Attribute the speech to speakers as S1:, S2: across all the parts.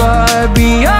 S1: far beyond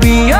S1: be